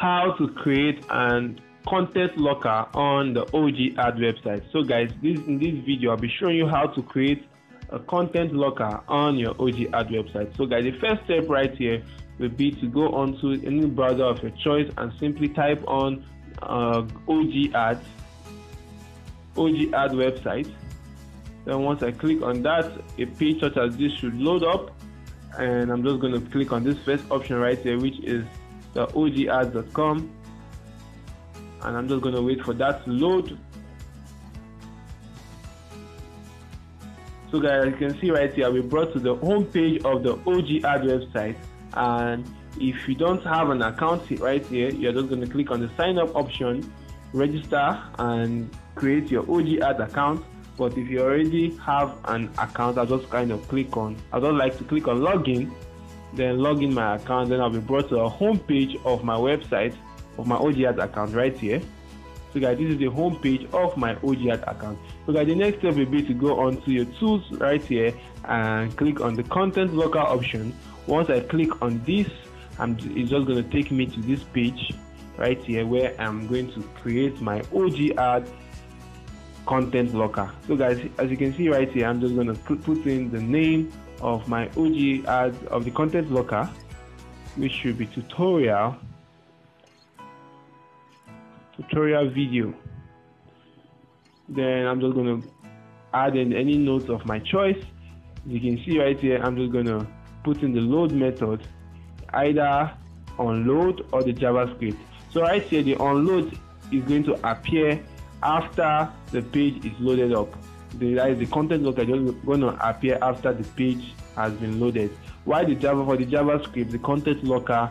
how to create an content locker on the OG ad website. So guys, this in this video I'll be showing you how to create a content locker on your OG ad website. So guys, the first step right here will be to go onto any browser of your choice and simply type on uh, OG ads, OG ad website. Then once I click on that, a page such as this should load up and I'm just going to click on this first option right here which is Uh, the ogads.com and I'm just going to wait for that to load. So guys you can see right here we brought to the home page of the OG ad website. And if you don't have an account right here you're just going to click on the sign up option register and create your OG ad account. But if you already have an account I'll just kind of click on I don't like to click on login then log in my account. Then I'll be brought to the home page of my website of my OGAds account right here. So guys this is the home page of my OGAds account. So guys the next step will be to go on to your tools right here and click on the content locker option. Once I click on this I'm it's just going to take me to this page right here where I'm going to create my OG ad content locker. So guys as you can see right here i'm just going to put in the name of my og ad of the content locker which should be tutorial tutorial video. Then i'm just going to add in any notes of my choice. As you can see right here i'm just going to put in the load method either onload or the javascript. So right here the onload is going to appear after the page is loaded up. The, the content locker just going to appear after the page has been loaded. While the Java for the JavaScript, the content locker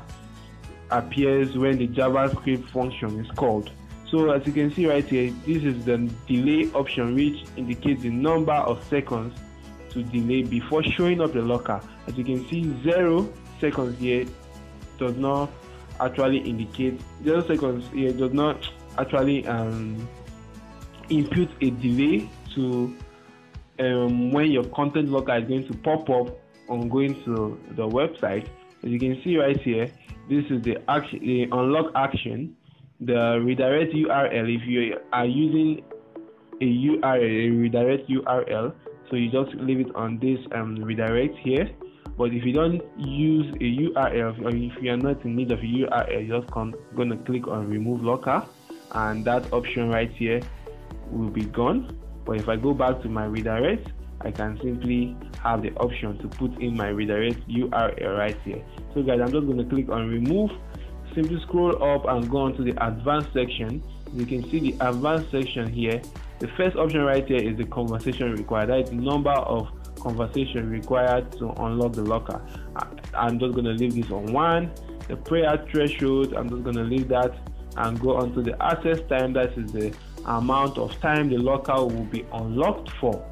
appears when the JavaScript function is called. So as you can see right here, this is the delay option which indicates the number of seconds to delay before showing up the locker. As you can see, zero seconds here does not actually indicate zero seconds here does not actually um, input a delay to um, when your content locker is going to pop up on going to the website. As you can see right here, this is the action, the unlock action, the redirect URL. If you are using a URL, a redirect URL, so you just leave it on this um, redirect here. But if you don't use a URL, or if you are not in need of a URL, you're just going to click on remove locker, and that option right here will be gone. But if I go back to my redirect, I can simply have the option to put in my redirect URL right here. So guys, I'm just going to click on remove. Simply scroll up and go on to the advanced section. You can see the advanced section here. The first option right here is the conversation required. That is the number of conversation required to unlock the locker. I'm just going to leave this on one. The prayer threshold, I'm just going to leave that and go on to the access time. That is the amount of time the locker will be unlocked for.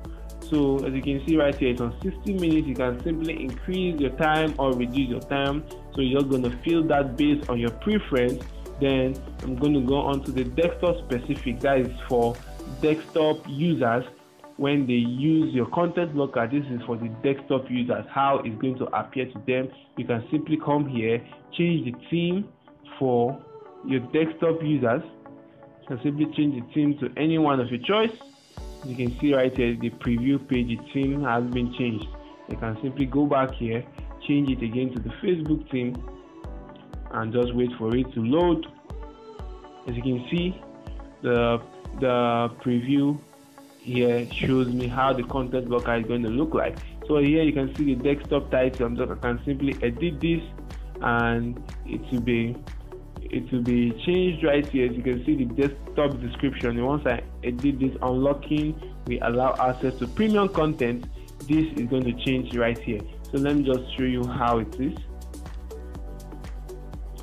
So as you can see right here, it's on 60 minutes. You can simply increase your time or reduce your time. So you're going to fill that based on your preference. Then I'm going to go on to the desktop specific. That is for desktop users. When they use your content locker, this is for the desktop users. How it's going to appear to them. You can simply come here, change the theme for your desktop users can simply change the theme to any one of your choice. You can see right here the preview page, the theme has been changed. You can simply go back here, change it again to the Facebook theme, and just wait for it to load. As you can see, the the preview here shows me how the content locker is going to look like. So here you can see the desktop title. I can simply edit this and it will be it will be changed right here. As you can see the desktop description once i edit this unlocking we allow access to premium content. This is going to change right here. So let me just show you how it is.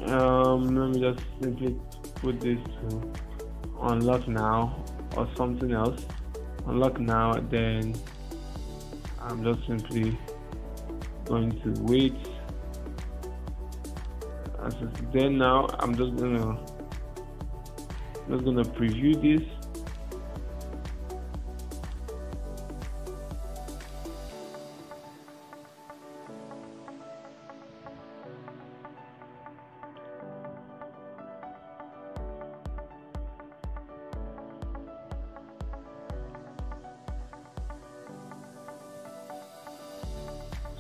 Um, let me just simply put this to unlock now or something else. Unlock now then i'm just simply going to wait as it's there now I'm just gonna just gonna preview this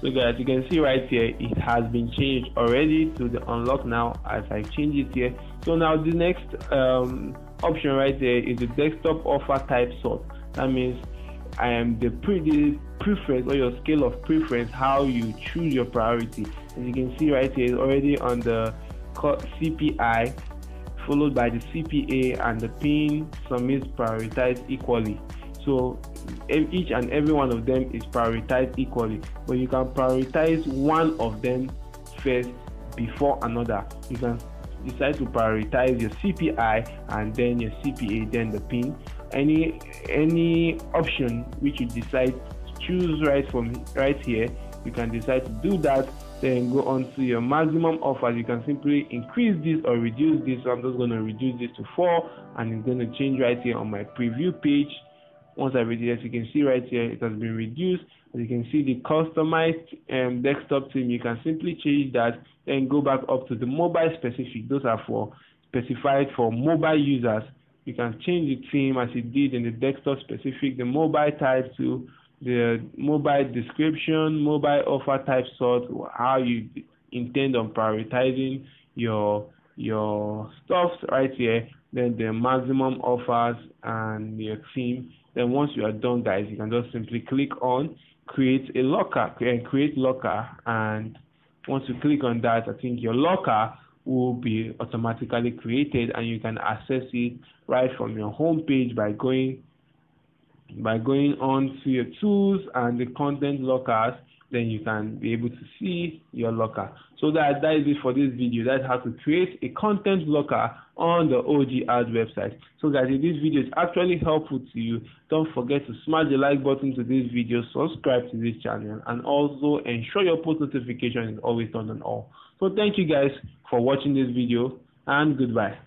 so guys you can see right here it has been changed already to the unlock now as i change it here. So now the next um, option right there is the desktop offer type sort. That means i am the pre the preference or your scale of preference how you choose your priority. As you can see right here it's already on the cpi followed by the cpa and the pin submit prioritized equally. So each and every one of them is prioritized equally. But you can prioritize one of them first before another. You can decide to prioritize your cpi and then your cpa then the pin any any option which you decide to choose right from right here you can decide to do that. Then go on to your maximum offers. You can simply increase this or reduce this. So i'm just going to reduce this to four and it's going to change right here on my preview page once I reduce, as you can see right here, it has been reduced. As you can see the customized um, desktop theme, you can simply change that and go back up to the mobile specific. Those are for specified for mobile users. You can change the theme as you did in the desktop specific, the mobile type to the mobile description, mobile offer type sort, how you intend on prioritizing your your stuff right here, then the maximum offers and your theme then once you are done, guys, you can just simply click on create a locker and eh, create locker. And once you click on that, I think your locker will be automatically created and you can access it right from your home page by going by going on to your tools and the content lockers then you can be able to see your locker. So that, that is it for this video. That's how to create a content locker on the OG Ads website. So guys, if this video is actually helpful to you, don't forget to smash the like button to this video, subscribe to this channel, and also ensure your post notification is always turned on all. So thank you guys for watching this video, and goodbye.